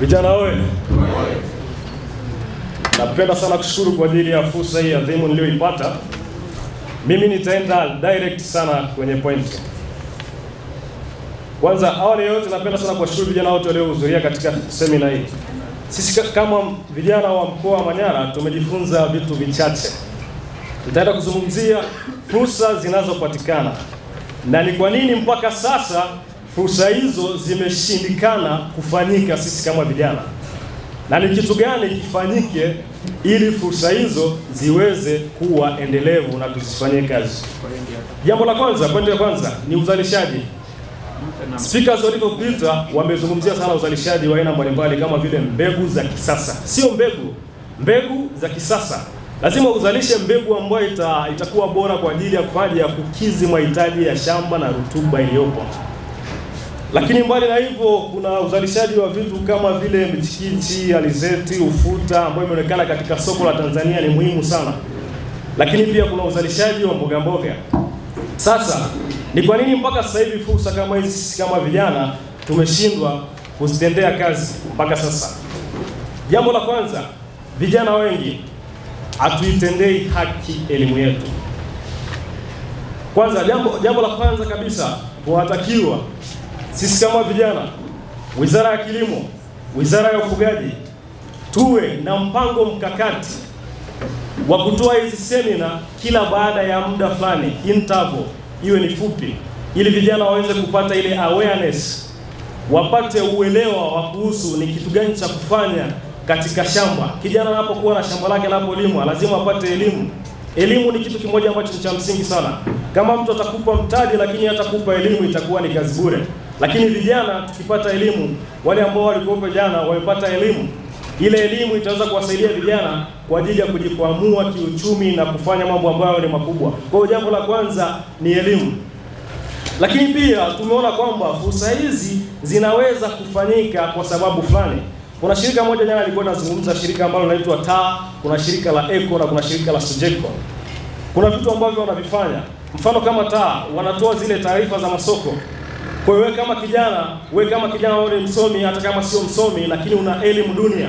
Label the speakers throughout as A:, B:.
A: Vijana oye! Napenda sana kushukuru kwa ajili ya fursa hii adhimu niliyoipata. Mimi nitaenda direct sana kwenye point. Kwanza, awali yote, napenda sana kuwashukuru vijana wote waliohudhuria katika semina hii. Sisi kama vijana wa mkoa wa Manyara tumejifunza vitu vichache. Nitaenda kuzungumzia fursa zinazopatikana na ni kwa nini mpaka sasa fursa hizo zimeshindikana kufanyika sisi kama vijana, na ni kitu gani kifanyike ili fursa hizo ziweze kuwa endelevu na tuzifanyie kazi. Jambo la kwanza, pointi ya kwanza ni uzalishaji. Speakers walivyopita wamezungumzia sana uzalishaji wa aina mbalimbali kama vile mbegu za kisasa. Sio mbegu, mbegu za kisasa. Lazima uzalishe mbegu ambayo ita, itakuwa bora kwa ajili ya kufanya ya kukizi mahitaji ya shamba na rutuba iliyopo. Lakini mbali na hivyo, kuna uzalishaji wa vitu kama vile michikichi, alizeti, ufuta ambayo imeonekana katika soko la Tanzania ni muhimu sana. Lakini pia kuna uzalishaji wa mboga mboga. Sasa ni kwa nini mpaka sasa hivi fursa kama hizi kama vijana tumeshindwa kuzitendea kazi mpaka sasa? Jambo la kwanza, vijana wengi hatuitendei haki elimu yetu. Kwanza, jambo jambo la kwanza kabisa, tunatakiwa sisi kama vijana, Wizara ya Kilimo, Wizara ya Ufugaji, tuwe na mpango mkakati wa kutoa hizi semina kila baada ya muda fulani, interval iwe ni fupi, ili vijana waweze kupata ile awareness, wapate uelewa wa kuhusu ni kitu gani cha kufanya katika shamba. Kijana anapokuwa na shamba lake anapolimwa, lazima apate elimu. Elimu ni kitu kimoja ambacho ni cha msingi sana. Kama mtu atakupa mtaji lakini hatakupa elimu, itakuwa ni kazi bure. Lakini vijana tukipata elimu, wale ambao walikuwepo jana wamepata elimu, ile elimu itaweza kuwasaidia vijana kwa ajili ya kujikwamua kiuchumi na kufanya mambo ambayo ni makubwa. Kwa hiyo jambo la kwanza ni elimu. Lakini pia tumeona kwamba fursa hizi zinaweza kufanyika kwa sababu fulani. Kuna shirika moja jana lilikuwa linazungumza, shirika ambalo linaitwa TAA, kuna shirika la ECO na kuna shirika la SUJECO. Kuna vitu ambavyo wanavifanya, mfano kama TAA wanatoa zile taarifa za masoko. Kwa hiyo wewe kama kijana, wewe kama kijana wewe msomi, hata kama sio msomi, lakini una elimu dunia,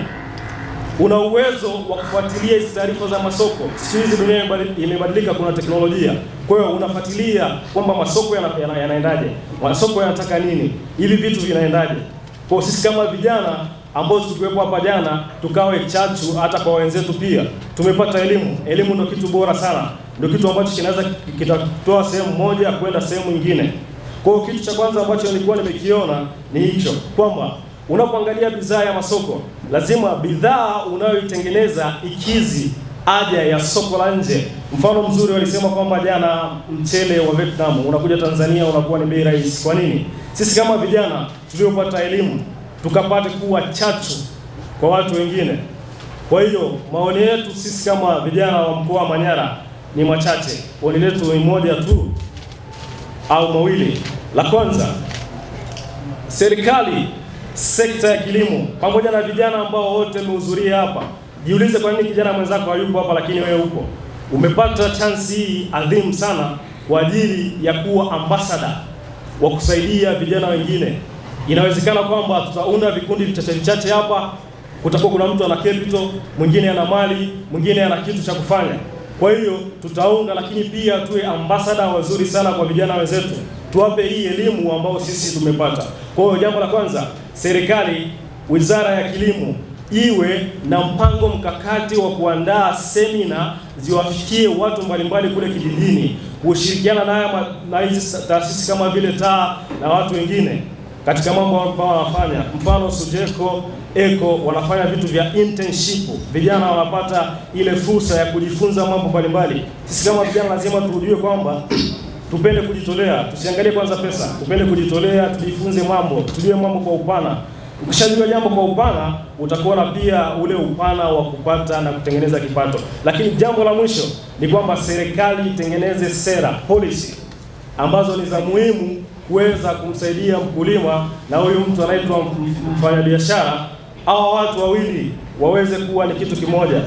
A: una uwezo wa kufuatilia hizi taarifa za masoko. Siku hizi dunia imebadilika, kuna teknolojia. Kwa hiyo unafuatilia kwamba masoko yana- yana- yanaendaje, masoko yanataka nini, hivi vitu vinaendaje. Kwa sisi kama vijana ambao tukiwepo hapa jana, tukawe chachu hata kwa wenzetu pia. Tumepata elimu, elimu ndio kitu bora sana, ndio kitu ambacho kinaweza kitatoa sehemu moja kwenda sehemu nyingine. Kwa hiyo kitu cha kwanza ambacho nilikuwa nimekiona ni hicho kwamba unapoangalia bidhaa ya masoko, lazima bidhaa unayoitengeneza ikizi haja ya soko la nje. Mfano mzuri walisema kwamba jana mchele wa Vietnam unakuja Tanzania unakuwa ni bei rahisi. Kwa nini? Sisi kama vijana tuliopata elimu tukapate kuwa chachu kwa watu wengine. Kwa hiyo maoni yetu sisi kama vijana wa mkoa wa Manyara ni machache. Oni letu ni moja tu au mawili. La kwanza, serikali, sekta ya kilimo, pamoja na vijana ambao wote wamehudhuria hapa, jiulize kwa nini kijana mwenzako hayupo hapa, lakini wewe upo. Umepata chance hii adhimu sana kwa ajili ya kuwa ambasada wa kusaidia vijana wengine. Inawezekana kwamba tutaunda vikundi vichache vichache hapa, kutakuwa kuna mtu ana capital, mwingine ana mali, mwingine ana kitu cha kufanya. Kwa hiyo tutaunga, lakini pia tuwe ambasada wazuri sana kwa vijana wenzetu, tuwape hii elimu ambayo sisi tumepata. Kwa hiyo jambo la kwanza, serikali, wizara ya kilimo iwe na mpango mkakati wa kuandaa semina ziwafikie watu mbalimbali kule kijijini, kushirikiana na na hizi taasisi kama vile TAA na watu wengine katika mambo ambayo wanafanya. Mfano Sujeko, Eko wanafanya vitu vya internship, vijana wanapata ile fursa ya kujifunza mambo mbalimbali. Sisi kama vijana lazima tujue kwamba tupende kujitolea, tusiangalie kwanza pesa, tupende kujitolea, tujifunze mambo, tujue mambo kwa upana. Ukishajua jambo kwa upana, utakuwa na pia ule upana wa kupata na kutengeneza kipato. Lakini jambo la mwisho ni kwamba serikali itengeneze sera policy ambazo ni za muhimu kuweza kumsaidia mkulima na huyu mtu anaitwa mfanyabiashara, hawa watu wawili waweze kuwa ni kitu kimoja,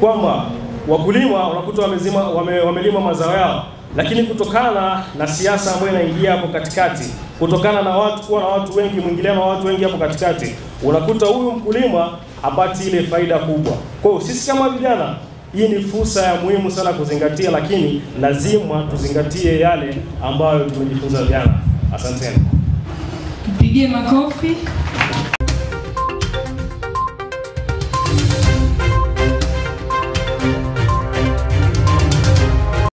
A: kwamba wakulima unakuta wamezima, wame, wamelima mazao yao, lakini kutokana na siasa ambayo inaingia hapo katikati, kutokana na watu kuwa na watu wengi, mwingiliano wa watu wengi hapo katikati, unakuta huyu mkulima hapati ile faida kubwa. Kwa hiyo sisi kama vijana, hii ni fursa ya muhimu sana kuzingatia, lakini lazima tuzingatie yale ambayo tumejifunza vijana Asanteni.
B: Tupigie makofi.